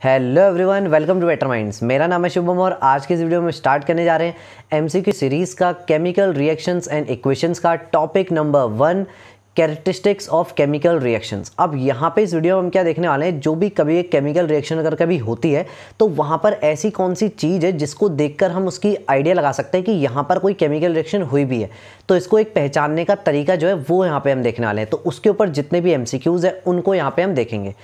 Hello everyone welcome to Better Minds मेरा नाम है शुभम और आज की इस वीडियो में स्टार्ट करने जा रहे हैं एमसीक्यू सीरीज़ का केमिकल रिएक्शंस एंड इक्वेशंस का topic number one characteristics of chemical reactions अब यहाँ पे इस वीडियो में हम क्या देखने वाले हैं? जो भी कभी एक केमिकल रिएक्शन अगर कभी होती है तो वहाँ पर ऐसी कौन सी चीज़ है जिसको देखकर हम उसकी आइडिया लगा सकते हैं कि यहाँ पर कोई केमिकल रिएक्शन हुई भी है। तो इसको एक पहचानने का तरीका जो है, वो यहाँ पे हम देखने वाले हैं। तो उसके ऊपर जितने भी एम है, उनको यहाँ पे हम देखेंगे।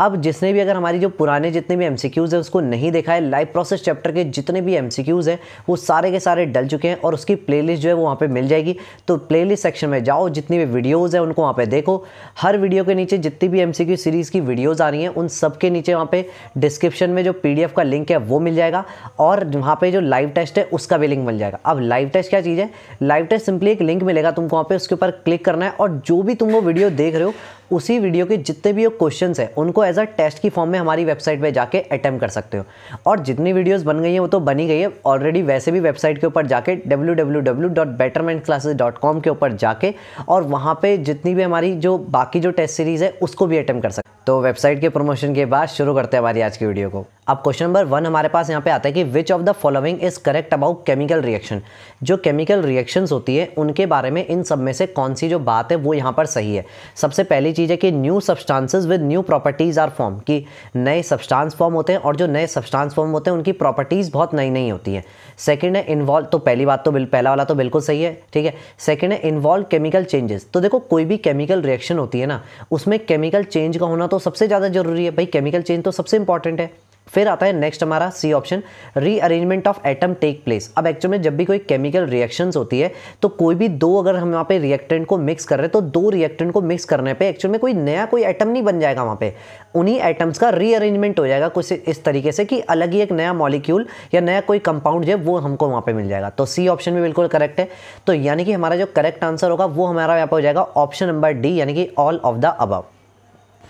अब जिसने भी अगर हमारी जो पुराने जितने भी एम है, उसको नहीं देखा है लाइव प्रोसेस चैप्टर के जितने भी एम हैं, वो सारे के सारे डल चुके हैं और उसकी प्ले जो है, वो वहाँ पर मिल जाएगी। तो प्ले सेक्शन में जाओ, जितनी भी वीडियोज़ हैं, उनको वहाँ पर देखो। हर वीडियो के नीचे जितनी भी एमसीक्यू सीरीज़ की वीडियोज़ आ रही हैं, उन सब के नीचे वहाँ पर डिस्क्रिप्शन में जो पीडीएफ का लिंक है, वो मिल जाएगा। और वहाँ पर जो लाइव टेस्ट है, उसका भी लिंक मिल जाएगा। अब लाइव टेस्ट क्या चीज़ है? लाइव टेस्ट सिंपली एक लिंक मिलेगा तुमको वहाँ पे, उसके ऊपर क्लिक करना है और जो भी तुम वो वीडियो देख रहे हो उसी वीडियो के जितने भी क्वेश्चंस हैं, उनको एज अ टेस्ट की फॉर्म में हमारी वेबसाइट पे जाके अटैम्प कर सकते हो। और जितनी वीडियोस बन गई हैं, वो तो बनी गई है। ऑलरेडी वैसे भी वेबसाइट के ऊपर जाके www.bettermentclasses.com के ऊपर जाके और वहाँ पर जितनी भी हमारी जो बाकी जो टेस्ट सीरीज़ है, उसको भी अटैम्प कर सकते तो वेबसाइट के प्रमोशन के बाद शुरू करते हैं हमारी आज की वीडियो को। अब क्वेश्चन नंबर वन हमारे पास यहाँ पे आता है कि which of the following is correct about chemical reaction जो केमिकल रिएक्शंस होती है, उनके बारे में इन सब में से कौन सी जो बात है, वो यहाँ पर सही है। सबसे पहली चीज़ है कि new substances with new properties are form कि नए सब्सटांस फॉर्म होते हैं और जो नए सब्सटांस फॉर्म होते हैं, उनकी प्रॉपर्टीज़ बहुत नई नई होती हैं। सेकेंड है इन्वॉल्व तो पहली बात तो पहला वाला तो बिल्कुल सही है, ठीक है? सेकंड है इन्वॉल्व केमिकल चेंजेस तो देखो कोई भी केमिकल रिएक्शन होती है ना, उसमें केमिकल चेंज का होना तो सबसे ज़्यादा ज़रूरी है। भाई केमिकल चेंज तो सबसे इंपॉर्टेंट है। फिर आता है नेक्स्ट हमारा C option rearrangement of atom take place अब एक्चुअल में जब भी कोई केमिकल रिएक्शंस होती है तो कोई भी दो अगर हम यहाँ पे रिएक्टेंट को मिक्स कर रहे हैं तो दो रिएक्टेंट को मिक्स करने पे एक्चुअल में कोई नया कोई एटम नहीं बन जाएगा वहाँ पे। उन्हीं एटम्स का रीअरेंजमेंट हो जाएगा कुछ इस तरीके से कि अलग ही एक नया मॉलिक्यूल या नया कोई कंपाउंड जो है, वो हमको वहाँ पर मिल जाएगा। तो सी ऑप्शन भी बिल्कुल करेक्ट है। तो यानी कि हमारा जो करेक्ट आंसर होगा, वो हमारा यहाँ पर हो जाएगा ऑप्शन नंबर डी यानी कि ऑल ऑफ़ द अबव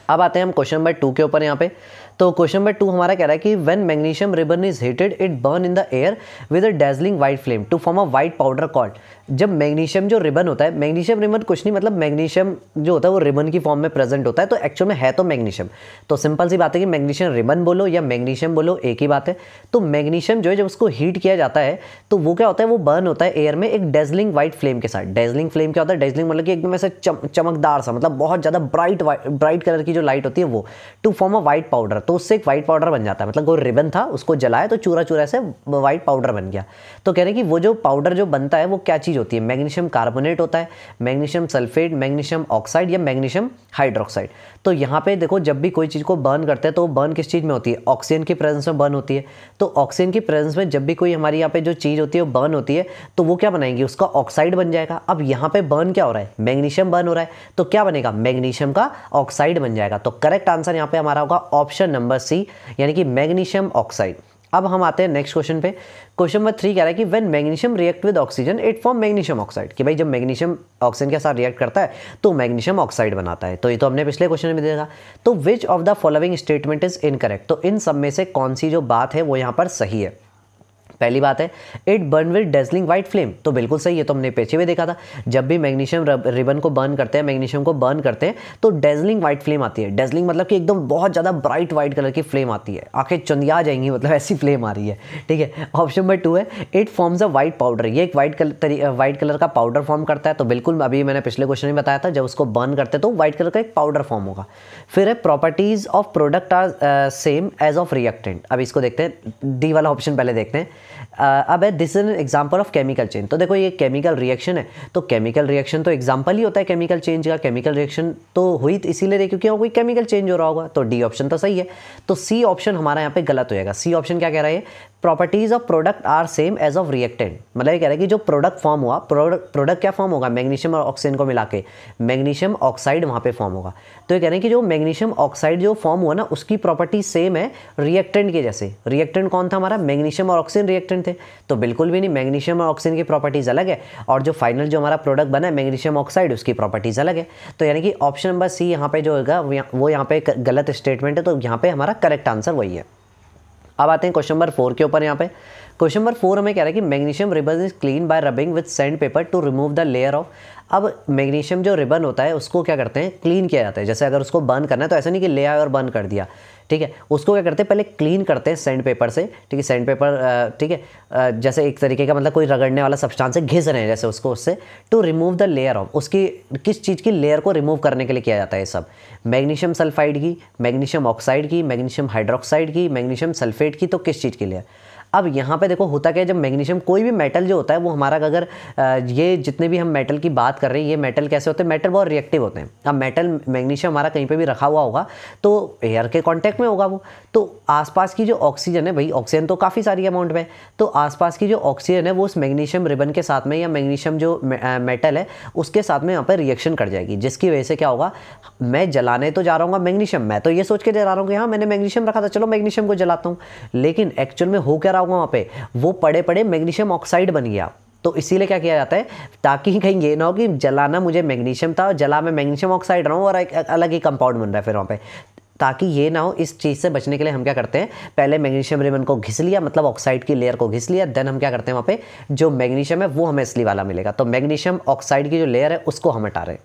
अब आते हैं हम क्वेश्चन नंबर टू के ऊपर यहाँ पे। तो क्वेश्चन नंबर टू हमारा कह रहा है कि when magnesium ribbon is heated it burn in the air with a dazzling white flame to form a white powder called जब मैग्नीशियम जो रिबन होता है मैग्नीशियम रिबन कुछ नहीं मतलब मैग्नीशियम जो होता है वो रिबन की फॉर्म में प्रेजेंट होता है तो एक्चुअल में है तो मैग्नीशियम। तो सिंपल सी बात है कि मैग्नीशियम रिबन बोलो या मैग्नीशियम बोलो एक ही बात है। तो मैग्नीशियम जो है जब उसको हीट किया जाता है तो वो क्या होता है वो बर्न होता है एयर में एक डेजलिंग व्हाइट फ्लेम के साथ। डेजलिंग फ्लेम क्या होता है? डेजलिंग मतलब कि एकदम ऐसे चम, चमकदार सा मतलब बहुत ज़्यादा ब्राइट ब्राइट कलर की जो लाइट होती है वो to form a white powder तो उससे एक व्हाइट पाउडर बन जाता है। मतलब वो रिबन था उसको जलाया तो चूरा चूरा से व्हाइट पाउडर बन गया। तो कह रहे हैं कि वो जो पाउडर जो बनता है वो क्या चीज़ होती है। मैग्नीशियम कार्बोनेट होता है, मैग्नीशियम सल्फेट, मैग्नीशियम ऑक्साइड या मैग्नीशियम हाइड्रोक्साइड। तो यहाँ पे देखो, जब भी कोई चीज़ को बर्न करते हैं तो वो बर्न किस चीज़ में होती है? ऑक्सीजन की प्रेजेंस में बर्न होती है। तो ऑक्सीजन की प्रेजेंस में जब भी कोई हमारी यहाँ पे जो चीज़ होती है, वो बर्न होती है तो वो क्या बनाएँगे? उसका ऑक्साइड बन जाएगा। अब यहाँ पे बर्न क्या हो रहा है? मैग्नीशियम बर्न हो रहा है तो क्या बनेगा? मैग्नीशियम का ऑक्साइड बन जाएगा। तो करेक्ट आंसर यहाँ पे हमारा होगा ऑप्शन नंबर सी यानी कि मैग्नीशियम ऑक्साइड अब हम आते हैं नेक्स्ट क्वेश्चन पे। क्वेश्चन नंबर थ्री कह रहा है कि when magnesium react with oxygen it form magnesium oxide कि भाई जब मैग्नीशियम ऑक्सीजन के साथ रिएक्ट करता है तो मैग्नीशियम ऑक्साइड बनाता है। तो ये तो हमने पिछले क्वेश्चन में देखा। तो which of the following statement is incorrect तो इन सब में से कौन सी जो बात है, वो यहाँ पर सही है? पहली बात है it burn with dazzling white flame तो बिल्कुल सही है तो हमने पीछे भी देखा था। जब भी मैग्नीशियम रिबन को बर्न करते हैं मैग्नीशियम को बर्न करते हैं तो डेजलिंग व्हाइट फ्लेम आती है। डेजलिंग मतलब कि एकदम बहुत ज़्यादा ब्राइट व्हाइट कलर की फ्लेम आती है। आँखें चंदिया जाएँगी मतलब ऐसी फ्लेम आ रही है। ठीक है? ऑप्शन नंबर टू है it forms a white powder ये एक व्हाइट कलर व्हाइट कलर का पाउडर फॉर्म करता है। तो बिल्कुल, अभी मैंने पिछले क्वेश्चन में बताया था, जब उसको बर्न करते तो व्हाइट कलर का एक पाउडर फॉर्म होगा। फिर है properties of product are same as of reactant अब इसको देखते हैं डी वाला ऑप्शन पहले देखते हैं। अब है this is an example of chemical change तो देखो, ये केमिकल रिएक्शन है। तो केमिकल रिएक्शन तो एग्ज़ाम्पल ही होता है केमिकल चेंज का। केमिकल रिएक्शन तो हुई इसीलिए रही क्योंकि कोई केमिकल चेंज हो रहा होगा तो डी ऑप्शन तो सही है। तो सी ऑप्शन हमारा यहाँ पे गलत हो जाएगा। सी ऑप्शन क्या कह रहा है? Properties of product are same as of reactant मतलब ये कह रहा है कि जो प्रोडक्ट फॉर्म हुआ प्रोडक्ट क्या फॉर्म होगा? मैग्नीशियम और ऑक्सीजन को मिला के। मैग्नीशियम ऑक्साइड वहाँ पे फॉर्म होगा। तो ये कह रहे हैं कि जो मैग्नीशियम ऑक्साइड जो फॉर्म हुआ ना, उसकी प्रॉपर्टी सेम है रिएक्टेंट के जैसे। रिएक्टेंट कौन था हमारा? मैग्नीशियम और ऑक्सीजन रिएक्टेंट थे। तो बिल्कुल भी नहीं मैग्नीशियम और ऑक्सीजन की प्रॉपर्टीज़ अलग है और जो फाइनल जो हमारा प्रोडक्ट बना है मैग्नीशियम ऑक्साइड उसकी प्रॉपर्टीज़ अलग है। तो यानी कि ऑप्शन नंबर सी यहाँ पे जो होगा, वो यहाँ पे गलत स्टेटमेंट है तो यहाँ पे हमारा करेक्ट आंसर वही है। अब आते हैं क्वेश्चन नंबर फोर के ऊपर यहाँ पे। क्वेश्चन नंबर फोर हमें कह रहा है कि magnesium ribbon is clean by rubbing with sand paper to remove the layer of अब मैग्नीशियम जो रिबन होता है, उसको क्या करते हैं? क्लीन किया जाता है। जैसे अगर उसको बर्न करना है तो ऐसा नहीं कि ले आए और बर्न कर दिया। ठीक है? उसको क्या करते हैं? पहले क्लीन करते हैं सैंड पेपर से, ठीक है? सैंड पेपर ठीक है? जैसे एक तरीके का मतलब कोई रगड़ने वाला सब्सटेंस है घिस रहे हैं, जैसे उसको उससे to remove the layer of उसकी, किस चीज़ की लेयर को रिमूव करने के लिए किया जाता है ये सब? मैग्नीशियम सल्फाइड की मैग्नीशियम ऑक्साइड की मैग्नीशियम हाइड्रोक्साइड की मैग्नीशियम सल्फेट की तो किस चीज़ की लेयर अब यहाँ पे देखो होता क्या है, जब मैग्नीशियम कोई भी मेटल जो होता है, वो हमारा अगर ये जितने भी हम मेटल की बात कर रहे हैं, ये मेटल कैसे होते हैं? मेटल बहुत रिएक्टिव होते हैं। अब मेटल मैग्नीशियम हमारा कहीं पे भी रखा हुआ होगा तो एयर के कांटेक्ट में होगा वो। तो आसपास की जो ऑक्सीजन है, भाई ऑक्सीजन तो काफ़ी सारी अमाउंट में तो आसपास की जो ऑक्सीजन है, वो उस मैग्नीशियम रिबन के साथ में या मैग्नीशियम जो मेटल है, उसके साथ में यहाँ पर रिएक्शन कर जाएगी, जिसकी वजह से क्या होगा, मैं जलाने तो जा रहा हूँ मैग्नीशियम, मैं तो ये सोच के जला रहा हूँ कि हाँ मैंने मैग्नीशियम रखा था, चलो मैग्नीशियम को जलाता हूँ। लेकिन एक्चुअल में हो क्या होगा वहाँ पे, वो पड़े पड़े मैग्नीशियम ऑक्साइड बन गया। तो इसीलिए क्या किया जाता है? ताकि कहीं ये ना हो कि जलाना मुझे मैग्नीशियम था और जला में मैग्नीशियम ऑक्साइड रहा हूँ और एक अलग ही कंपाउंड बन रहा है फिर वहाँ पे। ताकि ये ना हो, इस चीज़ से बचने के लिए हम क्या करते हैं? पहले मैग्नीशियम रिबन को घिस लिया मतलब ऑक्साइड की लेयर को घिस लिया देन हम क्या करते हैं वहाँ पे? जो मैग्नीशियम है, वो हमें इसलिए वाला मिलेगा। तो मैग्नीशियम ऑक्साइड की जो लेयर है, उसको हम हटा रहे हैं।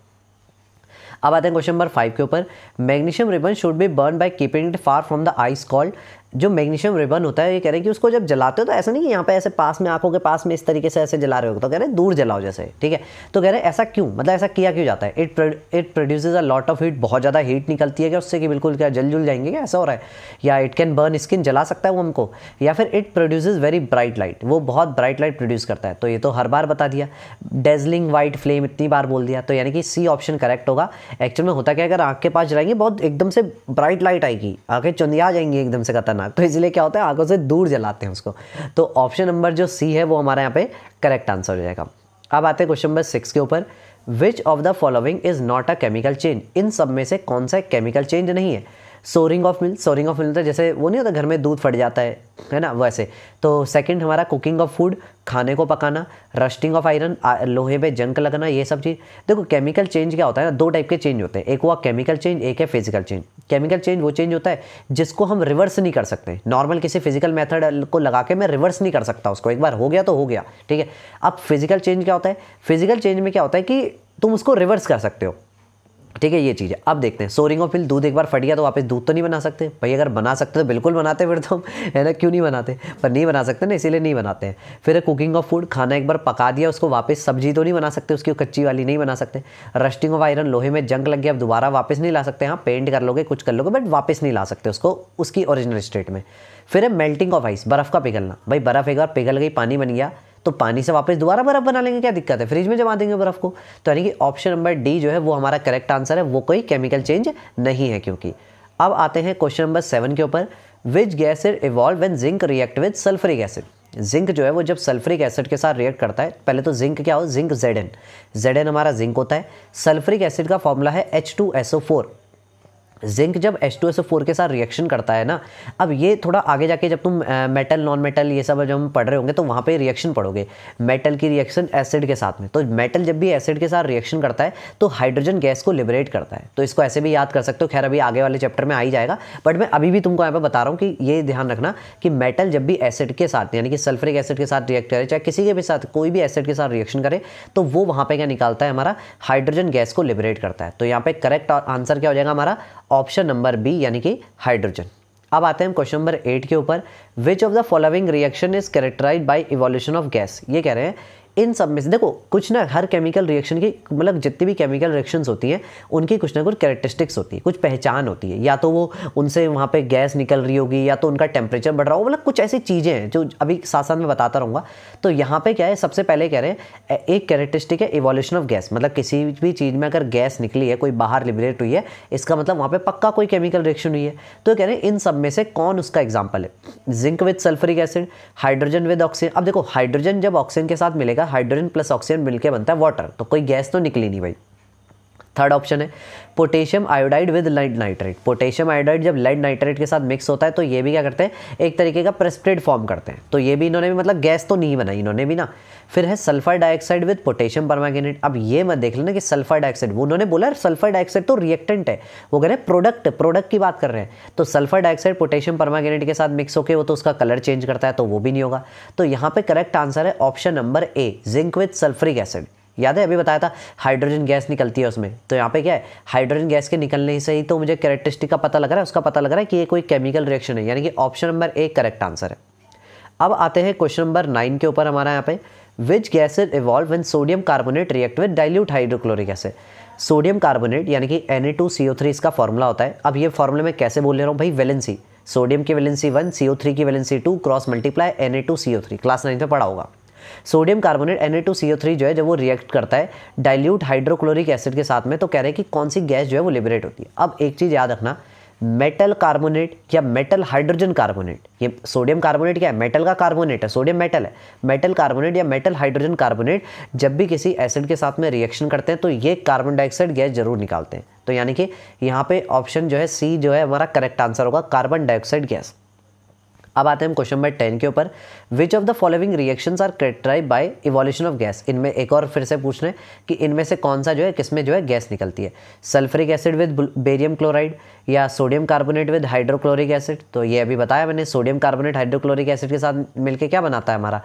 अब आते हैं क्वेश्चन नंबर फाइव के ऊपर। Magnesium ribbon should be burn by keeping it far from the eyes called जो मैग्नीशियम रिबन होता है, ये कह रहे हैं कि उसको जब जलाते हो तो ऐसा नहीं कि यहाँ पे ऐसे पास में, आँखों के पास में इस तरीके से ऐसे जला रहे हो तो कह रहे हैं दूर जलाओ जैसे, ठीक है? तो कह रहे हैं ऐसा क्यों? मतलब ऐसा किया क्यों जाता है? It it produces a lot of heat बहुत ज़्यादा हीट निकलती है क्या उससे कि बिल्कुल क्या जल जुल जाएँगे क्या? ऐसा हो रहा है? या इट कैन बर्न स्किन जला सकता है वो हमको? या फिर it produces very bright light वो बहुत ब्राइट लाइट प्रोड्यूस करता है। तो ये तो हर बार बता दिया। डेजलिंग वाइट फ्लेम इतनी बार बोल दिया। तो यानी कि सी ऑप्शन करेक्ट होगा। एक्चुअल में होता क्या अगर आँख के पास जलाएँगे, बहुत एकदम से ब्राइट लाइट आएगी। आँखें चुंदिया जाएँगी एकदम से खतरनाक। तो इसलिए क्या होता है आँखों से दूर जलाते हैं उसको। तो ऑप्शन नंबर जो सी है, वो हमारे यहाँ पे करेक्ट आंसर हो जाएगा। अब आते हैं क्वेश्चन नंबर सिक्स के ऊपर। Which of the following is not a chemical change इन सब में से कौन सा केमिकल चेंज नहीं है? Souring of milk souring of milk जैसे वो नहीं होता घर में दूध फट जाता है है ना, वैसे। तो सेकंड हमारा कुकिंग ऑफ़ फ़ूड खाने को पकाना रस्टिंग ऑफ़ आयरन लोहे पे जंक लगना, ये सब चीज़। देखो केमिकल चेंज क्या होता है ना, दो टाइप के चेंज होते हैं। एक हुआ केमिकल चेंज एक है फ़िज़िकल चेंज केमिकल चेंज वो चेंज होता है, जिसको हम रिवर्स नहीं कर सकते। नॉर्मल किसी फ़िज़िकल मेथड को लगा के मैं रिवर्स नहीं कर सकता उसको। एक बार हो गया तो हो गया, ठीक है। अब फ़िज़िकल चेंज क्या होता है? फ़िज़िकल चेंज में क्या होता है कि तुम उसको रिवर्स कर सकते हो। ठीक है, ये चीज़ है। अब देखते हैं सोरिंग ऑफ़ फिल दूध एक बार फट गया तो वापस दूध तो नहीं बना सकते। भाई, अगर बना सकते तो बिल्कुल बनाते फिर तो है ना? क्यों नहीं बनाते? पर नहीं बना सकते ना, इसीलिए नहीं बनाते हैं। फिर कुकिंग ऑफ़ फ़ूड खाना एक बार पका दिया, उसको वापस सब्ज़ी तो नहीं बना सकते, उसकी कच्ची वाली नहीं बना सकते। रस्टिंग ऑफ़ आयरन लोहे में जंग लग गया, अब दोबारा वापस नहीं ला सकते। हाँ पेंट कर लोगे, कुछ कर लोगे बट वापस नहीं ला सकते उसको, उसकी ओरिजिनल स्टेट में। फिर है मेल्टिंग ऑफ़ आइस बर्फ़ का पिघलना। भाई, बर्फ़ एक बार पिघल गई, पानी बन गया तो पानी से वापस दोबारा बर्फ़ बना लेंगे, क्या दिक्कत है? फ्रिज में जमा देंगे बर्फ़ को। तो यानी कि ऑप्शन नंबर डी जो है, वो हमारा करेक्ट आंसर है, वो कोई केमिकल चेंज नहीं है क्योंकि। अब आते हैं क्वेश्चन नंबर सेवन के ऊपर। Which gas evolve when zinc react with sulphuric acid zinc जो है, वो जब सल्फरिक एसिड के साथ रिएक्ट करता है, पहले तो जिंक क्या हो? जिंक जेड एन एन हमारा जिंक होता है। सल्फरिक एसिड का फॉर्मूला है H two S O four zinc जब H2SO4 के साथ रिएक्शन करता है ना, अब ये थोड़ा आगे जाके जब तुम मेटल नॉन मेटल ये सब जब हम पढ़ रहे होंगे तो वहाँ पे रिएक्शन पढ़ोगे। मेटल की रिएक्शन एसिड के साथ में। तो मेटल जब भी एसिड के साथ रिएक्शन करता है तो हाइड्रोजन गैस को लिबरेट करता है। तो इसको ऐसे भी याद कर सकते हो, खैर अभी आगे वाले चैप्टर में आ ही जाएगा। बट मैं अभी भी तुमको यहाँ पर बता रहा हूँ कि ये ध्यान रखना कि मेटल जब भी एसिड के साथ, यानी कि सल्फरिक एसिड के साथ रिएक्ट करे, चाहे किसी के भी साथ, कोई भी एसिड के साथ रिएक्शन करे तो वो वहाँ पर क्या निकालता है हमारा हाइड्रोजन गैस को लिबरेट करता है। तो यहाँ पर करेक्ट आंसर क्या हो जाएगा हमारा? ऑप्शन नंबर बी, यानी कि हाइड्रोजन अब आते हैं क्वेश्चन नंबर एट के ऊपर. Which of the following reaction is characterise by evolution of gas ये कह रहे हैं इन सब में से, देखो, कुछ ना हर केमिकल रिएक्शन की मतलब जितनी भी केमिकल रिएक्शंस होती हैं, उनकी कुछ ना कुछ कैरेक्टरिस्टिक्स होती है, कुछ पहचान होती है। या तो वो उनसे वहाँ पे गैस निकल रही होगी, या तो उनका टेम्परेचर बढ़ रहा हो मतलब कुछ ऐसी चीज़ें हैं जो अभी साथ साथ में बताता रहूँगा। तो यहाँ पर क्या है, सबसे पहले कह रहे हैं एक कैरेक्टरिस्टिक है इवोल्यूशन ऑफ़ गैस मतलब किसी भी चीज़ में अगर गैस निकली है, कोई बाहर लिबरेट हुई है, इसका मतलब वहाँ पर पक्का कोई केमिकल रिएक्शन हुई है। तो कह रहे हैं, इन सब में से कौन उसका एग्ज़ाम्पल है? Zinc with sulphuric acid hydrogen with oxygen अब देखो हाइड्रोजन जब ऑक्सीजन के साथ मिलेगा हाइड्रोजन प्लस ऑक्सीजन मिलकर बनता है वाटर तो कोई गैस तो निकली नहीं भाई. थर्ड ऑप्शन है potassium iodide with lead nitrate potassium iodide जब लेड नाइट्रेट के साथ मिक्स होता है तो ये भी क्या करते हैं, एक तरीके का प्रेस्प्रेड फॉर्म करते हैं। तो ये भी इन्होंने भी मतलब गैस तो नहीं बनाई इन्होंने भी ना। फिर है sulphur dioxide with potassium permanganate अब ये मत देख लेना कि सल्फ़र डाइऑक्साइड वो उन्होंने बोला सल्फ़र डाइऑक्साइड तो रिएक्टेंट है। वो कह रहे हैं प्रोडक्ट प्रोडक्ट की बात कर रहे हैं। तो सल्फ़र डाइऑक्साइड पोटेशियम परमागेनेट के साथ मिक्स होकर वो तो उसका कलर चेंज करता है तो वो भी नहीं होगा। तो यहाँ पर करेक्ट आंसर है option number A zinc with sulphuric acid याद है, अभी बताया था हाइड्रोजन गैस निकलती है उसमें। तो यहाँ पे क्या है हाइड्रोजन गैस के निकलने से ही तो मुझे कैरेक्टरिस्टिक का पता लग रहा है, उसका पता लग रहा है कि ये कोई केमिकल रिएक्शन है, यानी कि ऑप्शन नंबर एक करेक्ट आंसर है। अब आते हैं क्वेश्चन नंबर नाइन के ऊपर हमारा यहाँ पे। Which gases evolve when sodium carbonate react with dilute hydrochloric acid sodium carbonate यानी कि Na2CO3 इसका फॉर्मूला होता है। अब ये फॉर्मूला में कैसे बोल रहा हूँ भाई? वैलेंसी सोडियम की वैलेंसी वन CO3 की valency two cross multiply Na2CO3 class nine में पढ़ा होगा। सोडियम कार्बोनेट Na2CO3 जो है, जब वो रिएक्ट करता है डाइल्यूट हाइड्रोक्लोरिक एसिड के साथ में तो कह रहे हैं कि कौन सी गैस जो है, वो लिबरेट होती है। अब एक चीज़ याद रखना मेटल कार्बोनेट या मेटल हाइड्रोजन कार्बोनेट ये सोडियम कार्बोनेट क्या है? मेटल का कार्बोनेट है, सोडियम मेटल है। मेटल कार्बोनेट या मेटल हाइड्रोजन कार्बोनेट जब भी किसी एसिड के साथ में रिएक्शन करते हैं तो ये कार्बन डाइऑक्साइड गैस ज़रूर निकालते हैं। तो यानी कि यहाँ पे ऑप्शन जो है सी जो है, हमारा करेक्ट आंसर होगा कार्बन डाइऑक्साइड गैस। अब आते हैं क्वेश्चन नंबर टेन के ऊपर। Which of the following reactions are characterise by evolution of gas इनमें एक और फिर से पूछ रहे हैं कि इनमें से कौन सा जो है, किसमें जो है गैस निकलती है? Sulphuric acid with barium chloride या sodium carbonate with hydrochloric acid तो ये अभी बताया मैंने सोडियम कार्बोनेट हाइड्रोक्लोरिक एसिड के साथ मिलकर क्या बनाता है हमारा?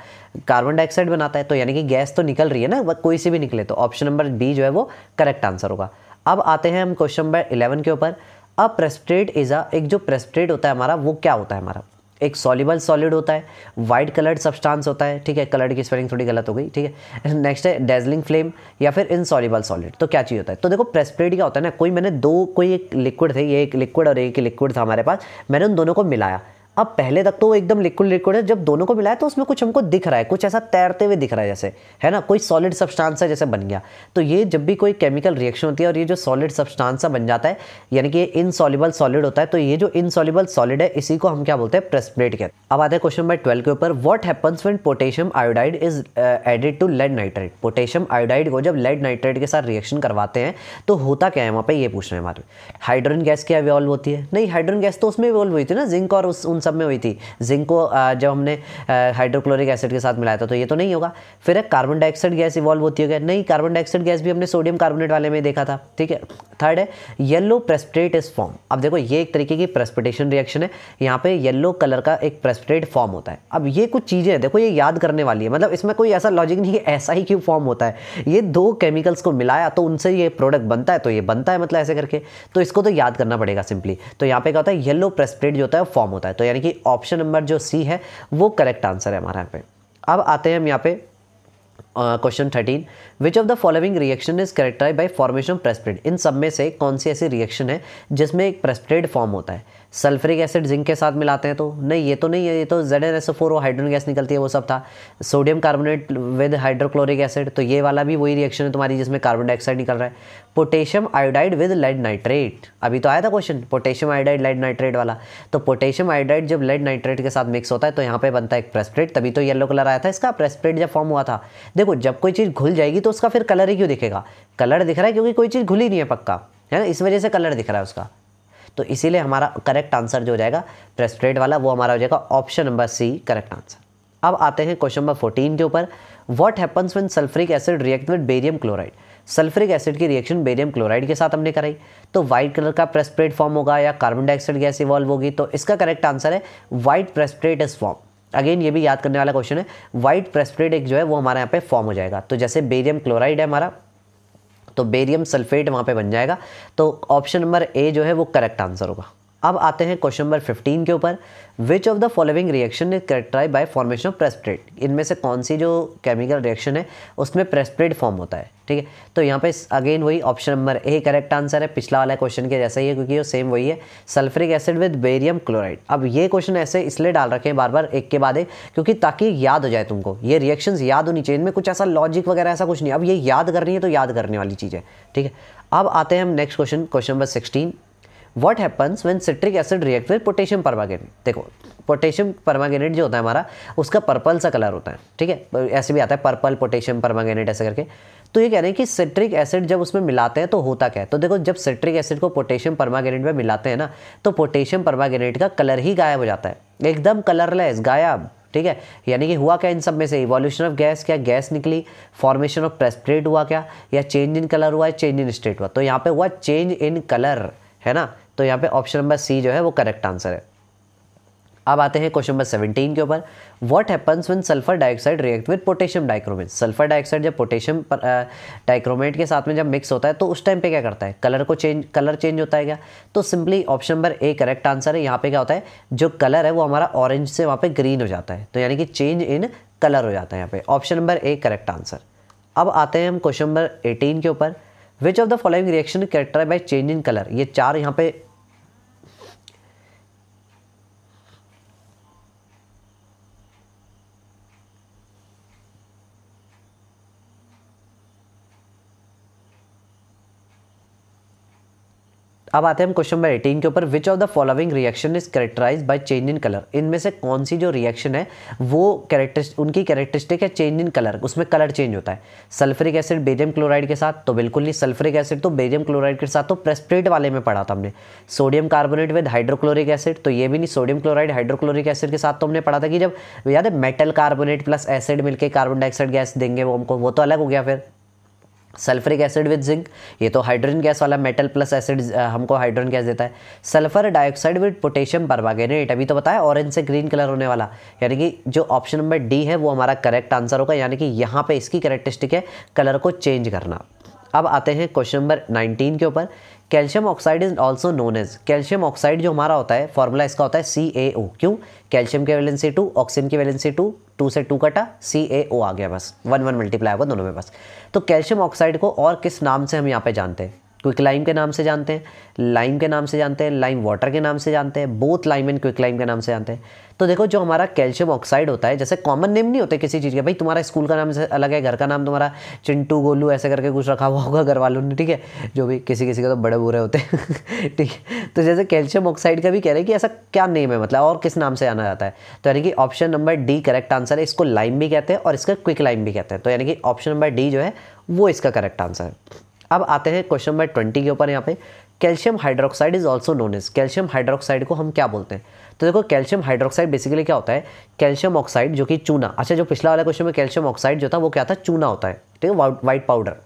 कार्बन डाइऑक्साइड बनाता है तो यानी कि गैस तो निकल रही है ना कोई सी भी निकले तो ऑप्शन नंबर बी जो है वो करेक्ट आंसर होगा। अब आते हैं हम क्वेश्चन नंबर इलेवन के ऊपर। अ प्रेस्प्रेट इज़ अ एक जो प्रेस्प्रेट होता है हमारा, वो क्या होता है हमारा? एक सॉलिबल सॉलिड होता है वाइट कलर्ड सब्सटेंस होता है, ठीक है? कलर की स्पेलिंग थोड़ी गलत हो गई, ठीक है? नेक्स्ट है डेजलिंग फ्लेम या फिर इनसॉलिबल सॉलिड तो क्या चीज़ होता है? तो देखो प्रेसप्रेड क्या होता है ना, कोई मैंने दो, कोई एक लिक्विड थे, ये एक लिक्विड और एक लिक्विड था हमारे पास, मैंने उन दोनों को मिलाया। अब पहले तक तो वो एकदम लिक्विड लिक्विड है, जब दोनों को मिलाया तो उसमें कुछ हमको दिख रहा है, कुछ ऐसा तैरते हुए दिख रहा है जैसे, है ना? कोई सॉलिड सब्सटेंस है जैसे बन गया। तो ये जब भी कोई केमिकल रिएक्शन होती है और ये जो सॉलिड सब्सटेंस बन जाता है, यानी कि इनसॉल्युबल सॉलिड होता है तो ये जो इनसॉल्युबल सॉलिड है, इसी को हम क्या बोलते हैं? प्रेस्पिरेट कहते हैं। अब आते हैं क्वेश्चन नंबर ट्वेल्व के ऊपर। What happens when potassium iodide is added to lead nitrate potassium iodide को जब लेड नाइट्रेट के साथ रिएक्शन करवाते हैं तो होता क्या है वहाँ पर ये पूछ रहे हैं हमारे हाइड्रोजन गैस क्या इवॉल्व होती है। नहीं हाइड्रोजन गैस तो उसमें इवॉल्व हुई थी ना जिंक और उस सब में हुई थी। जिंक को जब हमने हाइड्रोक्लोरिक एसिड के साथ मिलाया था तो ये तो नहीं होगा। फिर एक कार्बन डाइऑक्साइड गैस इवॉल्व होती है नहीं कार्बन डाइऑक्साइड गैस भी हमने सोडियम कार्बोनेट वाले में देखा था, ठीक है? थर्ड है येलो प्रेस्पिटेट इज़ फॉर्म अब देखो, ये एक तरीके की प्रेस्पिटेशन रिएक्शन है। यहाँ पे येलो कलर का एक प्रेस्पिटेट फॉर्म होता है। अब ये कुछ चीज़ें देखो, ये याद करने वाली है। मतलब इसमें कोई ऐसा लॉजिक नहीं कि ऐसा ही क्यों फॉर्म होता है। ये दो केमिकल्स को मिलाया तो उनसे ये प्रोडक्ट बनता है तो ये बनता है मतलब ऐसे करके। तो इसको तो याद करना पड़ेगा सिंपली तो यहाँ पे क्या होता है येलो प्रेस्पिटेट जो होता है फॉर्म होता है। तो यानी कि ऑप्शन नंबर जो सी है, वो करेक्ट आंसर है हमारे यहाँ पे। अब आते हैं हम यहाँ पे। Question thirteen which of the following reaction is characterise by formation precipitate इन सब में से कौन सी ऐसी रिएक्शन है जिसमें एक प्रेस्प्रेड फॉर्म होता है? सल्फ्रिक एसिड जिंक के साथ मिलाते हैं तो? नहीं, ये तो नहीं है, ये तो Z N S O four hydrogen gas निकलती है, वो सब था। Sodium carbonate with hydrochloric acid तो ये वाला भी वही रिएक्शन है तुम्हारी जिसमें कार्बन डाइऑक्साइड निकल रहा है। Potassium iodide with lead nitrate अभी तो आया था question potassium iodide lead nitrate वाला। तो पोटेशियम आयोडाइड जब लेड नाइट्रेट के साथ मिक्स होता है तो यहाँ पे बनता है एक प्रेस्प्रेट तभी तो येलो कलर आया था। इसका प्रेस्प्रेट जब फॉर्म हुआ था देखो, जब कोई चीज़ घुल जाएगी तो उसका फिर कलर ही क्यों दिखेगा? कलर दिख रहा है क्योंकि कोई चीज़ घुली नहीं है पक्का, है ना? इस वजह से कलर दिख रहा है उसका। तो इसीलिए हमारा करेक्ट आंसर जो हो जाएगा प्रेस्प्रेट वाला, वो हमारा हो जाएगा option number C correct answer अब आते हैं क्वेश्चन नंबर फोर्टीन के ऊपर। What happens when sulphuric acid react with barium chloride sulphuric acid की रिएक्शन बेरियम क्लोराइड के साथ हमने कराई। तो व्हाइट कलर का प्रेस्प्रेट फॉर्म होगा या कार्बन डाइऑक्साइड गैस इवॉल्व होगी। तो इसका करेक्ट आंसर है white precipitate is form again ये भी याद करने वाला क्वेश्चन है व्हाइट प्रेस्परेट एक जो है वो हमारे यहाँ पे फॉर्म हो जाएगा। तो जैसे बेरियम क्लोराइड है हमारा तो बेरियम सल्फेट वहाँ पे बन जाएगा। तो ऑप्शन नंबर ए जो है वो करेक्ट आंसर होगा। अब आते हैं क्वेश्चन नंबर 15 के ऊपर। Which of the following reaction is characterise by formation of precipitate इनमें से कौन सी जो केमिकल रिएक्शन है, उसमें प्रेस्प्रेट फॉर्म होता है, ठीक है? तो यहाँ पे अगेन वही option number A correct answer है, पिछला वाला क्वेश्चन के जैसा ही है, क्योंकि वो सेम वही है। Sulphuric acid with barium chloride अब ये क्वेश्चन ऐसे इसलिए डाल रखे हैं बार बार एक के बाद एक, क्योंकि ताकि याद हो जाए तुमको। ये रिएक्शन याद होनी चाहिए, इनमें कुछ ऐसा लॉजिक वगैरह, ऐसा कुछ नहीं। अब ये याद करनी है तो याद करने वाली चीज़ है, ठीक है? अब आते हैं हम next question question number sixteen what happens when citric acid react with potassium permanganate देखो पोटेशियम परमागेनेट जो होता है हमारा, उसका पर्पल सा कलर होता है, ठीक है? ऐसे भी आता है पर्पल पोटेशियम परमागेनेट ऐसे करके। तो ये कह रहे हैं कि सिट्रिक एसिड जब उसमें मिलाते हैं तो होता क्या है? तो देखो, जब सिट्रिक एसिड को पोटेशियम परमागेनेट में मिलाते हैं ना तो पोटेशियम परमागेनेट का कलर ही गायब हो जाता है। एकदम कलरलेस गायब, ठीक है? यानी कि हुआ क्या इन सब में से? इवोल्यूशन ऑफ़ गैस क्या? गैस निकली। फॉर्मेशन ऑफ़ प्रेस्प्रेट हुआ क्या? या चेंज इन कलर हुआ है चेंज इन स्टेट हुआ? तो यहाँ पे हुआ चेंज इन कलर है ना? तो यहाँ पे ऑप्शन नंबर सी जो है वो करेक्ट आंसर है। अब आते हैं क्वेश्चन नंबर सेवनटीन के ऊपर। What happens when sulphur dioxide react with potassium dichromate sulphur dioxide जब पोटेशियम डाइक्रोमेट के साथ में जब मिक्स होता है तो उस टाइम पे क्या करता है? कलर को चेंज कलर चेंज होता है क्या? तो simply option number A correct answer है। यहाँ पे क्या होता है? जो कलर है वो हमारा ऑरेंज से वहाँ पे ग्रीन हो जाता है। तो यानी कि चेंज इन कलर हो जाता है यहाँ पे। Option number A correct answer अब आते हैं हम क्वेश्चन नंबर एटीन के ऊपर। Which of the following reaction character by change in colour ये चार यहाँ पे अब आते हैं हम क्वेश्चन नंबर 18 के ऊपर which of the following reaction is characterise by change in colour इनमें से कौन सी जो रिएक्शन है, वो कैरेक्टर उनकी कैरेक्टरिस्टिक है चेंज इन कलर उसमें कलर चेंज होता है। सल्फरिक एसिड बेरियम क्लोराइड के साथ तो बिल्कुल नहीं सल्फरिक एसिड तो बेरियम क्लोराइड के साथ तो प्रेस्प्रेट वाले में पढ़ा था हमने। Sodium carbonate with hydrochloric acid तो ये भी नहीं सोडियम क्लोराइड हाइड्रोक्लोरिक एसिड के साथ तो हमने पढ़ा था कि जब, याद है मेटल कार्बोनेट प्लस एसिड मिलकर कार्बन डाइऑक्साइड गैस देंगे वो हमको, वो तो अलग हो गया फिर। सल्फरिक एसिड विद जिंक, ये तो हाइड्रोजन गैस वाला मेटल प्लस एसिड हमको हाइड्रोजन गैस देता है। Sulphur dioxide with potassium permanganate अभी तो बताया ऑरेंज से ग्रीन कलर होने वाला। यानी कि जो ऑप्शन नंबर डी है, वो हमारा करेक्ट आंसर होगा। यानी कि यहाँ पे इसकी करेक्टरिस्टिक है कलर को चेंज करना। अब आते हैं क्वेश्चन नंबर 19 के ऊपर। Calcium oxide is also known as. Calcium oxide जो हमारा होता है, फॉर्मूला इसका होता है सी ए ओ क्यों? कैल्शियम की वैलेंसी टू, ऑक्सीजन की वैलेंसी टू टू से टू कटा सी ए ओ आ गया बस। वन वन मल्टीप्लाई होगा दोनों में बस। तो कैल्शियम ऑक्साइड को और किस नाम से हम यहाँ पे जानते हैं? क्विक लाइम के नाम से जानते हैं लाइम के नाम से जानते हैं लाइम वाटर के नाम से जानते हैं both lime and quick lime के नाम से जानते हैं। तो देखो जो हमारा कैल्शियम ऑक्साइड होता है, जैसे कॉमन नेम नहीं होते किसी चीज़ के, भाई तुम्हारा स्कूल का नाम से अलग है, घर का नाम तुम्हारा चिंटू, गोलू, ऐसे करके कुछ रखा हुआ होगा घर वालों ने, ठीक है? जो भी किसी किसी के तो बड़े बुरे होते हैं, ठीक है? तो जैसे कैल्शियम ऑक्साइड का भी कह रहे हैं कि ऐसा क्या नेम है मतलब और किस नाम से जाना जाता है? तो यानी कि option number D correct answer है, इसको लाइम भी कहते हैं और इसका क्विक लाइम भी कहते हैं। तो यानी कि ऑप्शन नंबर डी जो है, वो इसका करेक्ट आंसर है। अब आते हैं क्वेश्चन नंबर ट्वेंटी के ऊपर यहाँ पे। Calcium hydroxide is also known as calcium hydroxide को हम क्या बोलते हैं? तो देखो कैल्शियम हाइड्रोक्साइड बेसिकली क्या होता है? कैल्शियम ऑक्साइड जो कि चूना। अच्छा जो पिछला वाला क्वेश्चन में कैल्शियम ऑक्साइड जो था, वो क्या था? चूना होता है। ठीक है वाइट पाउडर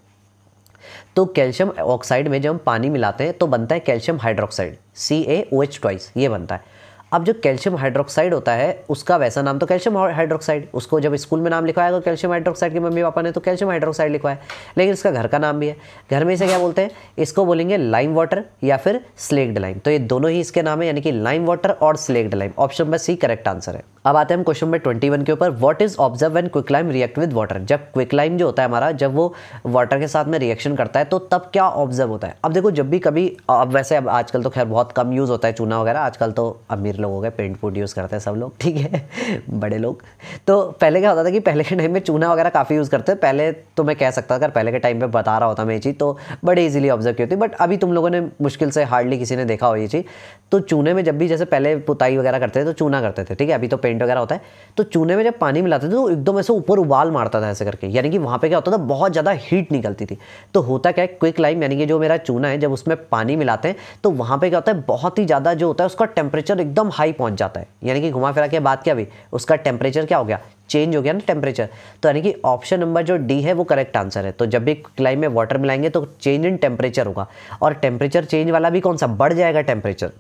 तो कैल्शियम ऑक्साइड में जब हम पानी मिलाते हैं तो बनता है calcium hydroxide C A O H twice ये बनता है। अब जो कैल्शियम हाइड्रोक्साइड होता है, उसका वैसा नाम तो कैल्शियम हाइड्रोक्साइड उसको जब स्कूल में नाम लिखवाया तो कैल्शियम हाइड्रोक्साइड की मम्मी पापा ने तो कैल्शियम हाइड्रोक्साइड लिखवाया। लेकिन इसका घर का नाम भी है। घर में इसे क्या बोलते हैं? इसको बोलेंगे लाइम वाटर या फिर स्लेक्ड लाइम तो ये दोनों ही इसके नाम है, यानी कि लाइम वाटर और slaked lime option number C correct answer है। अब आते हैं हम क्वेश्चन नंबर ट्वेंटी वन के ऊपर। What is observe when quicklime react with water जब क्विकलाइम जो होता है हमारा, जब वो वाटर के साथ में रिएक्शन करता है तो तब क्या ऑब्ज़र्व होता है? अब देखो, जब भी कभी, अब वैसे, अब आजकल तो खैर बहुत कम यूज़ होता है चूना वगैरह। आजकल तो अमीर लोग हो गए पेंट फ़ूड यूज़ करते हैं सब लोग, ठीक है? बड़े लोग। तो पहले क्या होता था कि पहले के टाइम में चूना वगैरह काफ़ी यूज़ करते पहले तो मैं कह सकता अगर पहले के टाइम पर बता रहा होता मैं ये चीज़ तो बड़े ईजिली ऑब्ज़र्व की होती। बट अभी तुम लोगों ने मुश्किल से हार्डली किसी ने देखा हो ये चीज़। तो चूने में जब भी जैसे पहले पुताई वगैरह करते थे तो चूना करते थे, ठीक है? अभी तो पेंट वगैरह होता है। तो चूने में जब पानी मिलाते थे तो एकदम ऐसे ऊपर उबाल मारता था ऐसे करके। यानी कि वहाँ पर क्या होता था, बहुत ज़्यादा हीट निकलती थी। तो होता क्या है क्विक लाइम यानी कि जो मेरा चूना है, जब उसमें पानी मिलाते हैं तो वहाँ पे क्या होता है, बहुत ही ज़्यादा जो होता है, उसका टेम्परेचर एकदम हाई पहुँच जाता है। यानी कि घुमा फिरा के बात क्या भी उसका टेम्परेचर क्या हो गया? चेंज हो गया ना टेम्परेचर तो यानी कि ऑप्शन नंबर जो डी है, वो करेक्ट आंसर है। तो जब भी क्लाइम में वाटर मिलाएँगे तो चेंज इन टेम्परेचर होगा। और टेम्परेचर चेंज वाला भी कौन सा? बढ़ जाएगा टेम्परेचर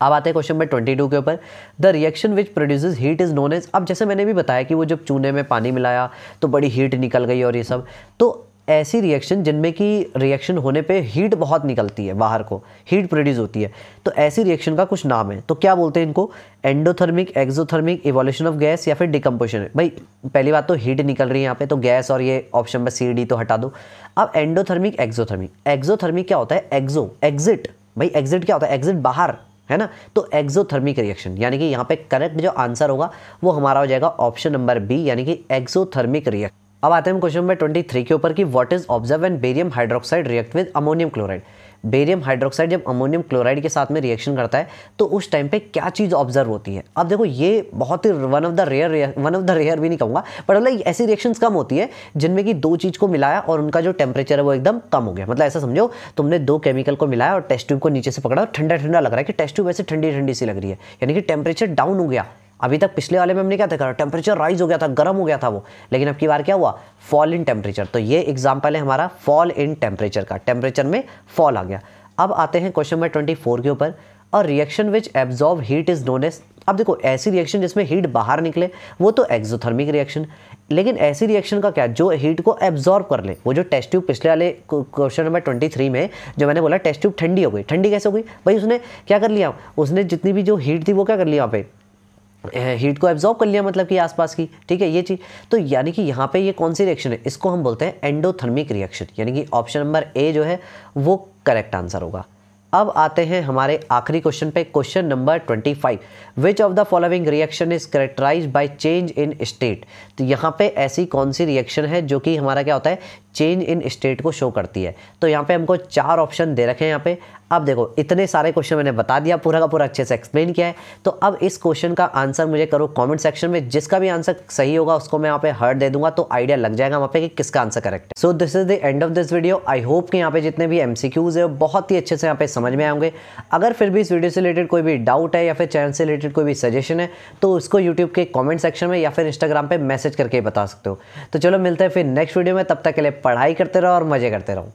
अब आते हैं क्वेश्चन नंबर ट्वेंटी टू के ऊपर। The reaction which produces heat is known as अब जैसे मैंने भी बताया कि वो जब चूने में पानी मिलाया तो बड़ी हीट निकल गई और ये सब। तो ऐसी रिएक्शन जिनमें कि रिएक्शन होने पे हीट बहुत निकलती है बाहर को हीट प्रोड्यूस होती है। तो ऐसी रिएक्शन का कुछ नाम है। तो क्या बोलते हैं इनको? Endothermic exothermic evolution of gas या फिर डिकम्पोजिशन भाई, पहली बात तो हीट निकल रही है यहाँ पे तो गैस और ये ऑप्शन में सी डी तो हटा दो। अब एंडोथर्मिक एक्जोथर्मिक एक्जोथर्मिक क्या होता है? एक्जो एग्जिट भाई एग्जिट क्या होता है? एग्जिट बाहर, है ना? तो एक्सोथर्मिक रिएक्शन यानी कि यहाँ पे करेक्ट जो आंसर होगा, वो हमारा हो जाएगा ऑप्शन नंबर बी यानी कि एक्सोथर्मिक रिएक्शन अब आते हैं क्वेश्चन नंबर ट्वेंटी थ्री के ऊपर कि what is observe and barium hydroxide react with ammonium chloride barium hydroxide जब अमोनियम क्लोराइड के साथ में रिएक्शन करता है तो उस टाइम पे क्या चीज़ ऑब्ज़र्व होती है? अब देखो, ये बहुत ही one of the rare one of the rare भी नहीं कहूँगा पर मतलब ऐसी रिएक्शंस कम होती है, जिनमें कि दो चीज़ को मिलाया और उनका जो टेम्परेचर है वो एकदम कम हो गया। मतलब ऐसा समझो, तुमने दो केमिकल को मिलाया और टेस्ट ट्यूब को नीचे से पकड़ा और ठंडा ठंडा लग रहा है कि टेस्ट ट्यूब वैसे ठंडी ठंडी सी लग रही है। यानी कि टेम्परेचर डाउन हो गया। अभी तक पिछले वाले में हमने क्या देखा टेम्परेचर राइज हो गया था, गर्म हो गया था वो। लेकिन अब की बार क्या हुआ? फॉल इन टेम्परेचर तो ये एग्ज़ाम्पल है हमारा फॉल इन टेम्परेचर का। टेम्परेचर में फॉल आ गया। अब आते हैं क्वेश्चन नंबर ट्वेंटी फोर के ऊपर। और reaction which absorb heat is known as अब देखो, ऐसी रिएक्शन जिसमें हीट बाहर निकले, वो तो एक्जोथर्मिक रिएक्शन लेकिन ऐसी रिएक्शन का क्या? जो हीट को एब्जॉर्ब कर ले। वो जो टेस्ट ट्यूब पिछले वाले क्वेश्चन नंबर ट्वेंटी थ्री में जो मैंने बोला टेस्ट ट्यूब ठंडी हो गई। ठंडी कैसे हो गई? भाई उसने क्या कर लिया? उसने जितनी भी जो हीट थी वो क्या कर लिया वहाँ पे? हीट को एब्जॉर्ब कर लिया मतलब कि आसपास की, ठीक है, ये चीज़। तो यानी कि यहाँ पे ये कौन सी रिएक्शन है? इसको हम बोलते हैं एंडोथर्मिक रिएक्शन यानी कि ऑप्शन नंबर ए जो है, वो करेक्ट आंसर होगा। अब आते हैं हमारे आखिरी क्वेश्चन पे question number 25 which of the following reaction is characterize by change in state तो यहाँ पे ऐसी कौन सी रिएक्शन है जो कि हमारा क्या होता है? चेंज इन स्टेट को शो करती है। तो यहाँ पे हमको चार ऑप्शन दे रखे हैं यहाँ पे। अब देखो, इतने सारे क्वेश्चन मैंने बता दिया, पूरा का पूरा अच्छे से एक्सप्लेन किया है। तो अब इस क्वेश्चन का आंसर मुझे करो कमेंट सेक्शन में। जिसका भी आंसर सही होगा, उसको मैं यहाँ पे हर्ट दे दूँगा तो आइडिया लग जाएगा वहाँ पे कि किसका आंसर करेक्ट है। So this is the end of this video I hope कि यहाँ पे जितने भी एम है, बहुत ही अच्छे से यहाँ पे समझ में आएँगे अगर फिर भी इस वीडियो से रिलेटेड कोई भी डाउट है या फिर चैनल से रिलेटेड कोई भी सजेशन है तो उसको यूट्यूब के कॉमेंट सेक्शन में या फिर इंस्टाग्राम पर मैसेज करके बता सकते हो। तो चलो मिलते हैं फिर नेक्स्ट वीडियो में, तब तक के लिए पढ़ाई करते रहो और मज़े करते रहो।